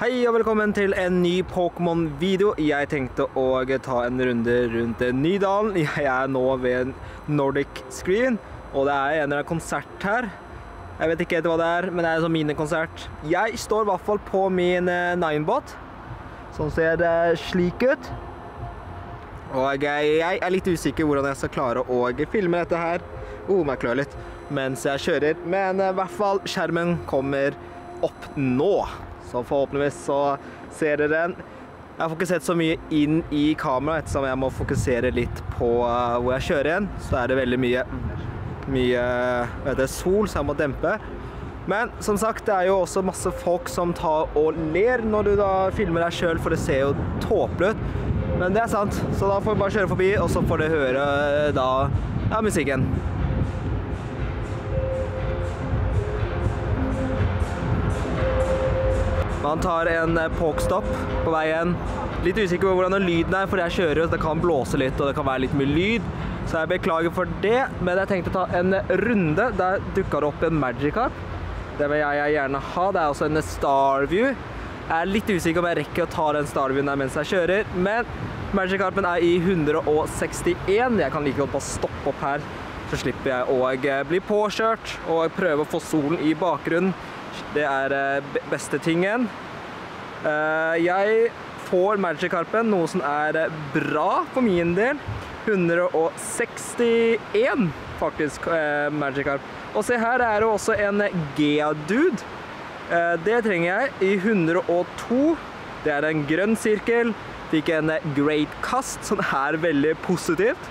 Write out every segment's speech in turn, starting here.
Hei og velkommen til en ny Pokémon-video. Jeg tenkte å ta en runde rundt Nydalen. Jeg er nå ved Nordic Screen, og det er en eller annen konsert her. Jeg vet ikke hva det er, men det er en sånn minikonsert. Jeg står i hvert fall på min eh, Ninebot. Sånn ser det slik ut. Og jeg, er litt usikker hvordan jeg skal klare å filme dette her. Oh, meg klør litt mens jeg kjører. Men eh, i hvert fall, skjermen kommer opp nå. Så forhåpentligvis så ser dere den. Jeg får ikke sett så mye inn i kameraet ettersom jeg må fokusere litt på uh, hvor jeg kjører igjen. Så er det veldig mye, mye du, sol, så jeg må dempe. Men som sagt, det er jo også masse folk som tar og ler når du da filmer deg sjøl, for det ser jo tåpelig ut. Men det er sant, så da får vi bare kjøre forbi, og så får dere høre uh, da ja, musikken. Man tar en eh, pokestop på veien. Litt usikker på hvordan lyden er, for jeg kjører, så det kan blåse litt, og det kan være litt mye lyd. Så jeg beklager for det, men jeg tenkte å ta en runde. Der dukka det opp en Magikarp. Det vil jeg gjerne ha. Det er også en Starview. Jeg er litt usikker om jeg rekker å ta den Starviewen der mens jeg kjører, men Magikarpen er i 161. Jeg kan like godt bare stoppe opp her, så slipper jeg å eh, bli påkjørt og prøve å få solen i bakgrunnen. Det er eh, beste tingen. Eh, jeg får Magikarpen, noe som er eh, bra for min del. 161 faktisk Magikarp. Og se her er det også en Geodude. Det trenger jeg i 102. Det er en grønn sirkel. Fikk en great kast, som er veldig positivt.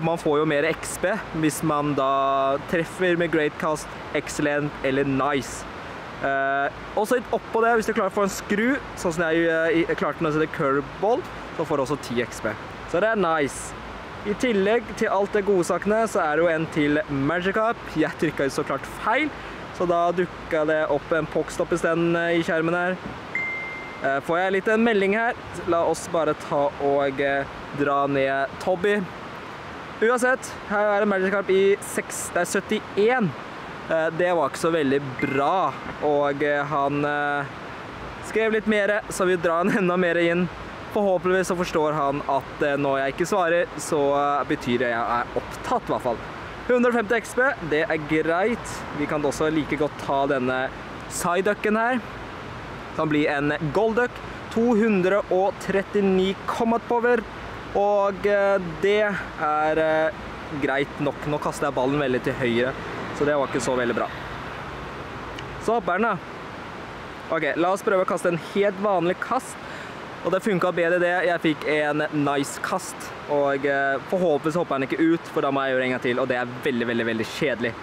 Man får jo mer XP hvis man da treffer med great cast, excellent eller nice. Eh, også litt oppå det, hvis du klarer å få en skru, sånn som jeg, jeg eh, klarte når jeg setter curveball, så får du også 10 XP. Så det er nice. I tillegg til alt det godsakene, så er det jo en til Magikarp. Jeg trykket så klart feil, så da dukket det opp en Pokstop i stedet eh, i skjermen her. Eh, får jeg litt en melding her, la oss bare ta og dra ned Tobby. Uansett, her er det Carp i 6, det er 71. Eh, det var ikke så veldig bra, og eh, han eh, skrev litt mer, så vi drar han enda mer inn. Forhåpentligvis så forstår han at når jeg ikke svarer, så betyr det jeg er opptatt, i hvert fall. 150 XP, det er greit. Vi kan også like godt ta denne sideducken her. Det kan bli en goldduck. 239 combat power, og det er greit nok. Nå kaster jeg ballen veldig til høyre. Så det var ikke så veldig bra. Så hopper den, da. Ok, la oss prøve å kaste en helt vanlig kast. Og det funka bedre det. Jeg fikk en nice kast. Og eh, forhåpentligvis hopper den ikke ut, for da må jeg gjøre en gang til. Og det er veldig, veldig, veldig kjedelig.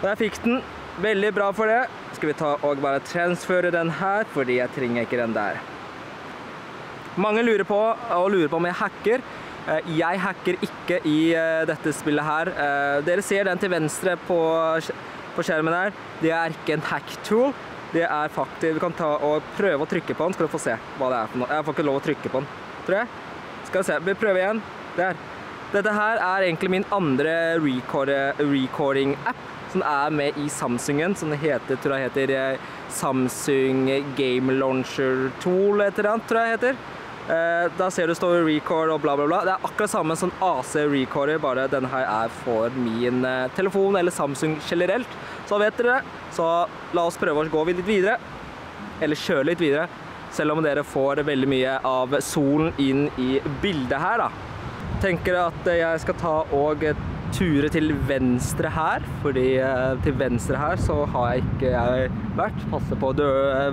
Og jeg fikk den. Veldig bra for det. Skal vi ta og bare transføre den her, fordi jeg trenger ikke den der. Mange lurer på, og lurer på om jeg hacker. Eh, jeg hacker ikke i eh, dette spillet her. Eh, dere ser den til venstre på, skjermen her. Det er ikke en hack-tool. Det er faktisk, Vi kan ta og prøve å trykke på den, skal du få se hva det er for noe. Jeg får ikke lov å trykke på den, tror jeg. Skal vi se, vi prøver igjen. Der. Dette her er egentlig min andre recording-app, som er med i Samsungen, som heter, tror jeg heter Samsung Game Launcher Tool, tror jeg heter. Eh, da ser du står record og bla, bla, bla. Det er akkurat samme som AC recorder, bare denne her er for min eh, telefon eller Samsung generelt. Så vet dere det. Så la oss prøve å gå litt videre. Eller kjøre litt videre. Selv om dere får veldig mye av solen inn i bildet her, da. Tenker at jeg skal ta og ture til venstre her, fordi eh, til venstre her så har jeg ikke vært. Passer på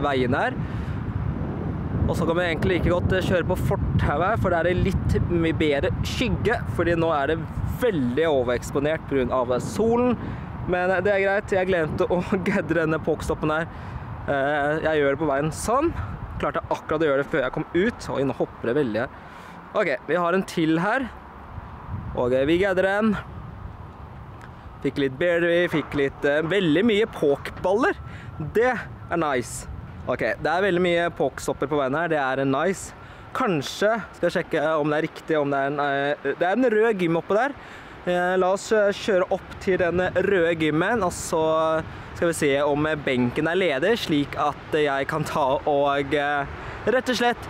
veiene her. Og så kan vi egentlig like godt eh, kjøre på fortauet, for der er det litt mye bedre skygge. Fordi nå er det veldig overeksponert pga. solen. Men eh, det er greit. Jeg glemte å gadde denne pokstoppen her. Eh, jeg gjør det på veien sånn. Klarte akkurat å gjøre det før jeg kom ut. Oi, nå hopper det veldig her. OK, vi har en til her. Og vi gadder den. Fikk litt berry, fikk litt Veldig mye pokballer. Det er nice. Ok, det er veldig mye pokestopper på veien her. Det er nice. Kanskje skal jeg sjekke om det er riktig, om det er en, uh, det er en rød gym oppe der. Eh, La oss eh, kjøre opp til den røde gymmen, og så skal vi se om benken er ledig, slik at jeg kan ta og eh, rett og slett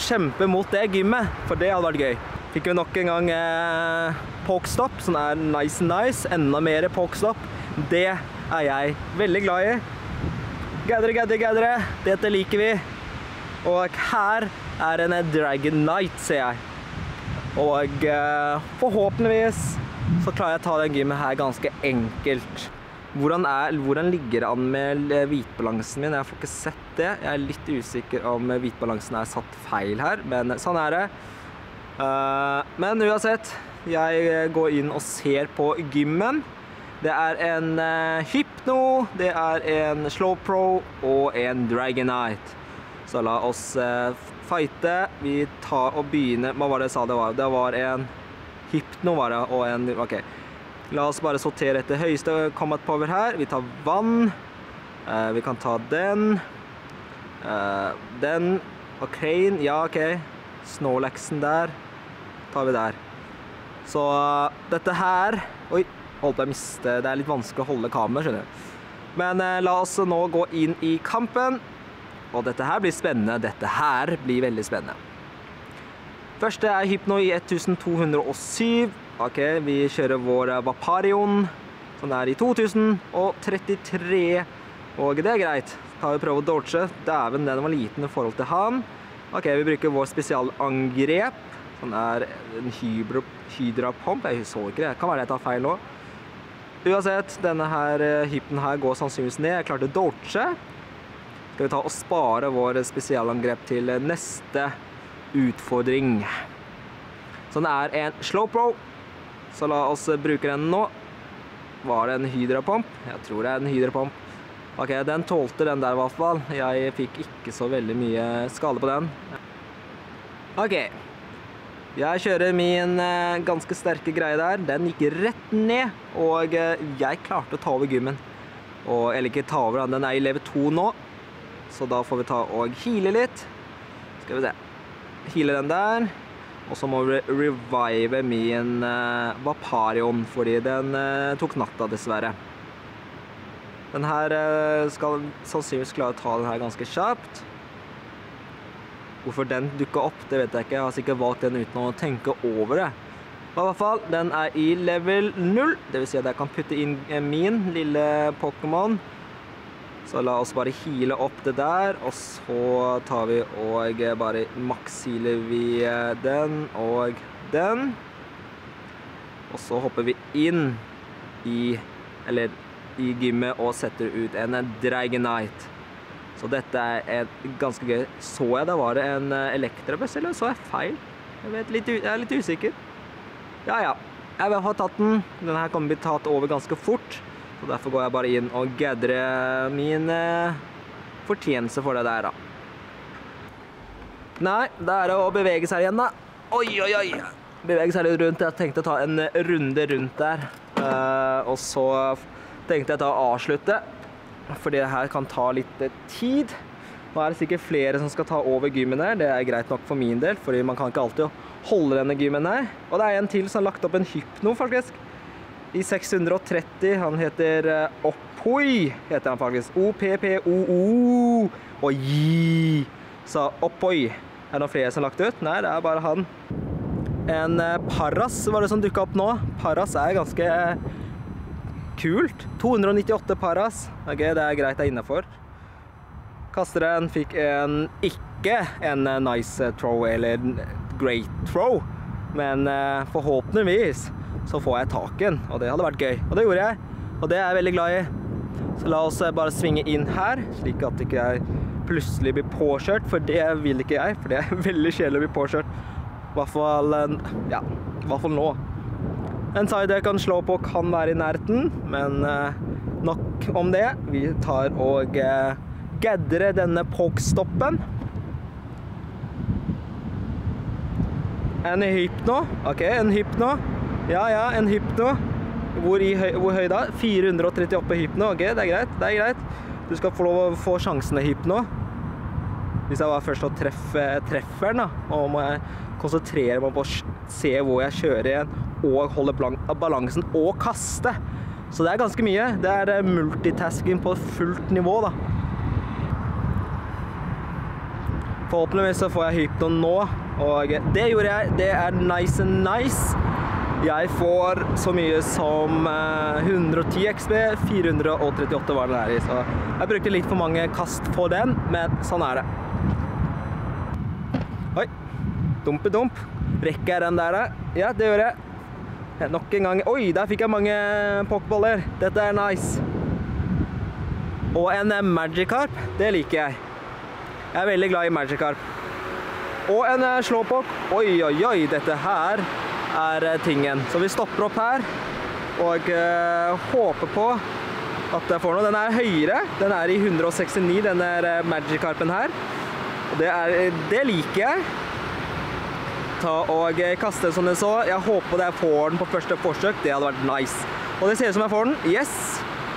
kjempe mot det gymmet, for det hadde vært gøy. Fikk vi nok en gang eh, pokestop, som er nice nice, enda mer pokestop. Det er jeg veldig glad i. Gaddere, gaddere, gaddere, dette liker vi. Og her er en Dragon Knight, ser jeg. Og eh, forhåpentligvis så klarer jeg å ta den gymmet her ganske enkelt. Hvordan, er, ligger det an med eh, hvitbalansen min? Jeg får ikke sett det. Jeg er litt usikker om hvitbalansen er satt feil her, men sånn er det. Eh, men uansett, jeg går inn og ser på gymmen. Det er en eh, Hypno, det er en Slow Pro og en Dragonite. Så la oss eh, fighte. Vi tar og begynner Hva var det jeg sa det var? Det var en Hypno var det, og en OK. La oss bare sortere etter høyeste combat power her. Vi tar vann. Uh, vi kan ta den. Uh, den. Og Crane. Ja, OK. Snorlaxen der. tar vi der. Så uh, dette her Oi, holdt på å miste Det er litt vanskelig å holde kameraet, skjønner du. Men eh, la oss nå gå inn i kampen. Og dette her blir spennende. Dette her blir veldig spennende. Første er Hypno i 1207. Ok, vi kjører vår eh, Vaparion, som er i 2033. Og det er greit. Tar vi prøve å dodge. Dæven, den var liten i forhold til han. Ok, vi bruker vår spesialangrep, Sånn er en hydrapomp. Jeg så ikke det. Kan være jeg tar feil nå. Uansett, denne her eh, hypen her går sannsynligvis ned. Jeg klarte å dodge. Skal vi ta og spare vår spesialangrep til neste utfordring. Så den er en slowpro. Så la oss bruke den nå. Var det en hydrapomp? Jeg tror det er en hydrapomp. Ok, den tålte den der i hvert fall. Jeg fikk ikke så veldig mye skade på den. Ok. Jeg kjører min eh, ganske sterke greie der. Den gikk rett ned, og eh, jeg klarte å ta over gymmen. Og, eller ikke ta over, den er i level 2 nå. Så da får vi ta og heale litt. Skal vi se. Heale den der. Og så må vi revive min uh, Vaparion, fordi den tok natta, dessverre. Den her skal sannsynligvis klare å ta den her ganske kjapt. Hvorfor den dukka opp, det vet jeg ikke. Jeg har sikkert valgt den uten å tenke over det. I hvert fall, den er i level 0. Det vil si at jeg kan putte inn min lille Pokémon. Så la oss bare heale opp det der, og så tar vi og bare maks-healer vi den og den. Og så hopper vi inn i, eller i gymmet og setter ut en Dragonite. Så dette er ganske gøy. Så jeg det var en elektrabuss, eller så jeg feil? Jeg, vet, litt, jeg er litt usikker. Ja, ja. Jeg har tatt den. Denne her kommer bli tatt over ganske fort. Så derfor går jeg bare inn og gadrer min eh, fortjeneste for det der, da. Nei, det er å bevege seg igjen, da. Oi, oi, oi. Bevege seg litt rundt. Jeg tenkte å ta en runde rundt der. Eh, og så tenkte jeg å avslutte, fordi det her kan ta litt tid. Nå er det sikkert flere som skal ta over gymmen her. Det er greit nok for min del, fordi man kan ikke alltid holde denne gymmen her. Og det er en til som har lagt opp en hypno, faktisk i 630. Han heter uh, Oppoi, heter han faktisk. O-P-P-O-O. Og Ji. Så Oppoi. Er det noen flere som har lagt ut? Nei, det er bare han. En Paras Parras var det som dukka opp nå. Paras er ganske kult. 298 paras. Ok, det er greit, det er innafor. Kasteren. Fikk en ikke en nice throw eller great throw, men forhåpentligvis så får jeg taken, og det hadde vært gøy. Og det gjorde jeg, og det er jeg veldig glad i. Så la oss bare svinge inn her, slik at ikke jeg plutselig blir påkjørt, for det vil ikke jeg, for det er veldig kjedelig å bli påkjørt. I hvert fall, ja, i hvert fall nå. En side jeg kan slå på kan være i nærheten, men nok om det. Vi tar og gaddere denne pokestoppen. En hypno. Ok, en hypno. Ja, ja, en hypno. Hvor, høy, hvor høy da? 438 hypno. Ok, det er greit. Det er greit. Du skal få lov å få sjansene hypno. Hvis jeg var først og treffer, treffer den, da, og må jeg konsentrere meg på å se hvor jeg kjører igjen. Og holde balansen og kaste. Så det er ganske mye. Det er eh, multitasking på fullt nivå, da. Forhåpentligvis så får jeg hypnoen nå, og det gjorde jeg. Det er nice and nice. Jeg får så mye som eh, 110 XB, 438 var den her i, så jeg brukte litt for mange kast på den, men sånn er det. Oi, dumpedump. Rekker jeg den der. Ja, det gjør jeg. Nok en gang. Oi, der fikk jeg mange pokkboller. Dette er nice. Og en eh, Magikarp, det liker jeg. Jeg er veldig glad i Magikarp. Og en eh, slåpokk. Oi, oi, oi, dette her er eh, tingen. Så vi stopper opp her og eh, håper på at jeg får noe. Den er høyere. Den er i 169, denne eh, Magikarpen her. Og det liker jeg. Ta og kaste den som det så. Jeg håper jeg får den på første forsøk. Det hadde vært nice. Og det ser ut som jeg får den. Yes!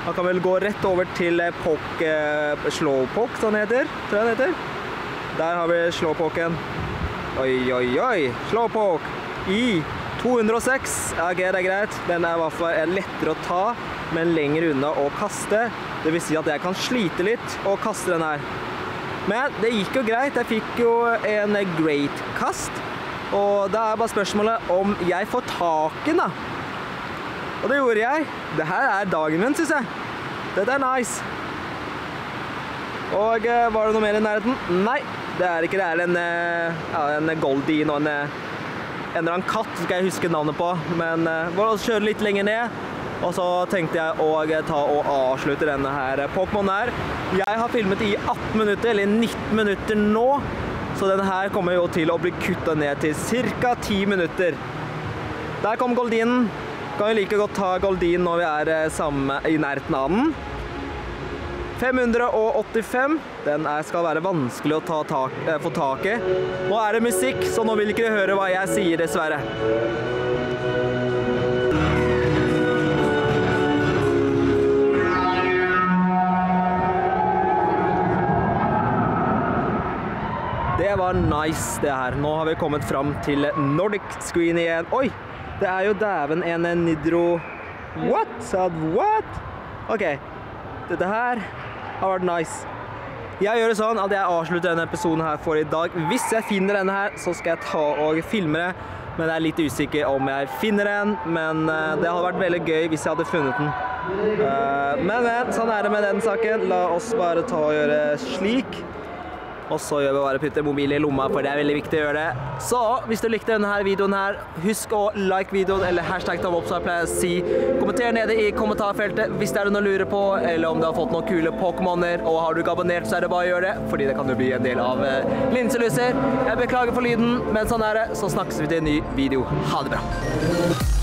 Da kan vel gå rett over til eh, pok, eh, slowpoke, den heter. Tror jeg det heter. Der har vi slowpoken. Oi, oi, oi. Slowpoke i 206. Ok, det er greit. Den er i hvert fall lettere å ta, men lenger unna å kaste. Det vil si at jeg kan slite litt og kaste den her. Men det gikk jo greit. Jeg fikk jo en great kast. Og da er bare spørsmålet om jeg får tak i den, da. Og det gjorde jeg. Det her er dagen min, syns jeg. Dette er nice. Og eh, var det noe mer i nærheten? Nei, det er ikke det. er en, eh, ja, en Goldien og en, eh, en eller annen katt, skal jeg huske navnet på. Men vi kjøre litt lenger ned. Og så tenkte jeg å ta og avslutte denne her Pokémon her. Jeg har filmet i 18 minutter, eller 19 minutter nå. Så denne kommer jo til å bli kutta ned til ca. 10 minutter. Der kom Goldinen. Kan jo like godt ta Goldin når vi er eh, samme, i nærheten av den. 585. Den er, skal være vanskelig å ta tak, eh, få tak i. Nå er det musikk, så nå vil ikke dere høre hva jeg sier, dessverre. Det var nice, det her. Nå har vi kommet fram til Nordic Screen igjen. Oi! Det er jo dæven en Nidro What? Sad what? OK. Dette her har vært nice. Jeg gjør det sånn at jeg avslutter denne episoden her for i dag. Hvis jeg finner denne her, så skal jeg ta og filme det. Men jeg er litt usikker om jeg finner den. Men eh, det hadde vært veldig gøy hvis jeg hadde funnet den. Eh, Men, men, sånn er det med den saken. La oss bare ta og gjøre slik. Og så gjør vi bare putte mobilen i lomma, for det er veldig viktig å gjøre det. Så hvis du likte denne videoen her, husk å like videoen, eller hashtag ta opp, som jeg pleier å si. Kommenter nede i kommentarfeltet hvis det er noe du lurer på, eller om du har fått noen kule Pokémoner, og har du ikke abonnert, så er det bare å gjøre det, fordi det kan jo bli en del av eh, linselyser. Jeg beklager for lyden, men sånn er det. Så snakkes vi til en ny video. Ha det bra.